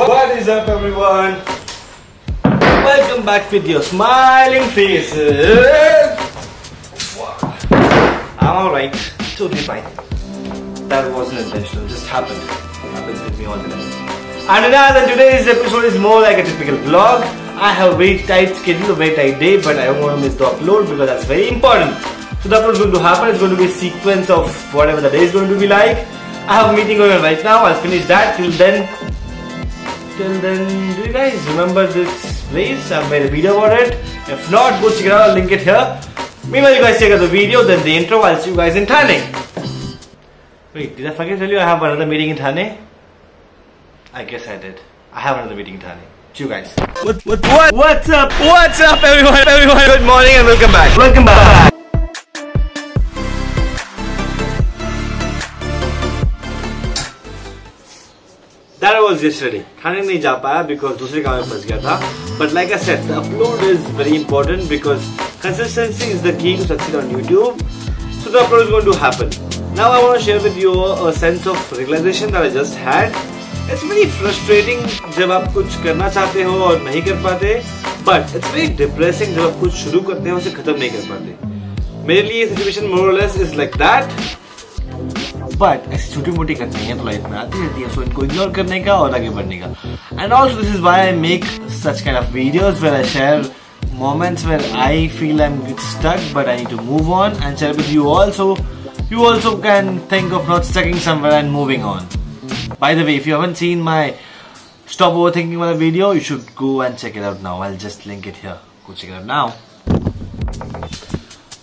What is up, everyone? Welcome back with your smiling faces. I'm alright, totally fine. That wasn't intentional, just happened. Happens with me all the time. And than today's episode is more like a typical vlog. I have a very tight schedule, a very tight day, but I don't want to miss the upload because that's very important. So upload is going to happen. It's going to be a sequence of whatever the day is going to be like. I have a meeting going on right now. I'll finish that. Till then, till then, do you guys remember this place? I've made a video about it. If not, go check it out. I'll link it here. Meanwhile, you guys check out the video, then the intro. I'll see you guys in Thane. Wait, did I forget to tell you I have another meeting in Thane? I guess I did. I have another meeting in Thane. See you guys. What, what, what? What's up? What's up, everyone? Everyone, good morning and welcome back. Welcome back. That was yesterday. खाने नहीं जा पाया because दूसरे काम में फंस गया था. But like I said, the upload is very important because consistency is the key to succeed on YouTube. So the upload is going to happen. Now I want to share with you a sense of realization that I just had. It's very frustrating जब आप कुछ करना चाहते हो और नहीं कर पाते. But it's very depressing जब आप कुछ शुरू करते हो उसे खत्म नहीं कर पाते. मेरे लिए situation less is like that. But ऐसी छोटी मोटी कठिनाइयां तो लाइफ में आती रहती है सो इनको इग्नोर करने का और आगे बढ़ने का and also this is why I make such kind of videos where I share moments where I feel I'm stuck but I need to move on and share with you also. You also can think of not stucking somewhere and moving on. By the way, if you haven't seen my Stop Overthinking my video, you should go and check it out now. I'll just link it here. Go check it out now.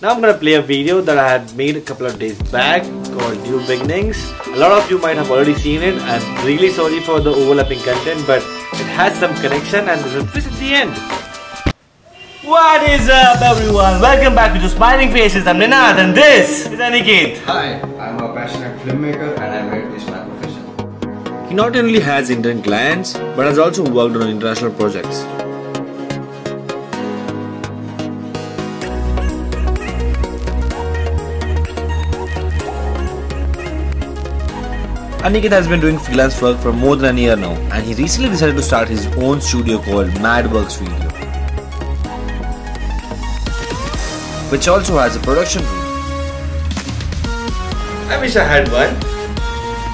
Now I'm gonna play a video that I had made a couple of days back called New Beginnings. A lot of you might have already seen it. I'm really sorry for the overlapping content, but it has some connection and there's a twist at the end. What is up everyone? Welcome back to the Smiling Faces. I'm Ninad and this is Aniket. Hi, I'm a passionate filmmaker and I made this my profession. He not only has Indian clients, but has also worked on international projects. Aniket has been doing freelance work for more than a year now, and he recently decided to start his own studio called Madworks Video, which also has a production room. I wish I had one.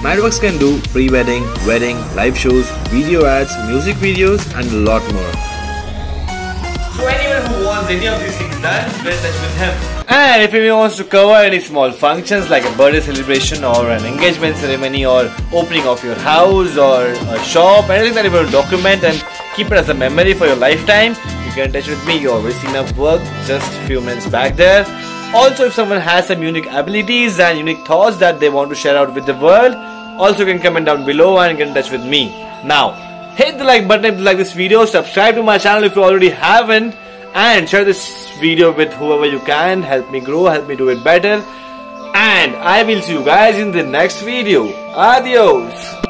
Madworks can do pre-wedding, wedding, live shows, video ads, music videos, and a lot more. So anyone who wants any of these things done, get in touch with him. And if anyone wants to cover any small functions like a birthday celebration or an engagement ceremony or opening of your house or a shop, anything that you want to document and keep it as a memory for your lifetime, you can touch with me. You already seen work just a few minutes back there. Also, if someone has some unique abilities and unique thoughts that they want to share out with the world, also you can comment down below and get in touch with me. Now, hit the like button if you like this video, subscribe to my channel if you already haven't, and share this video with whoever you can. Help me grow, help me do it better. And I will see you guys in the next video. Adios.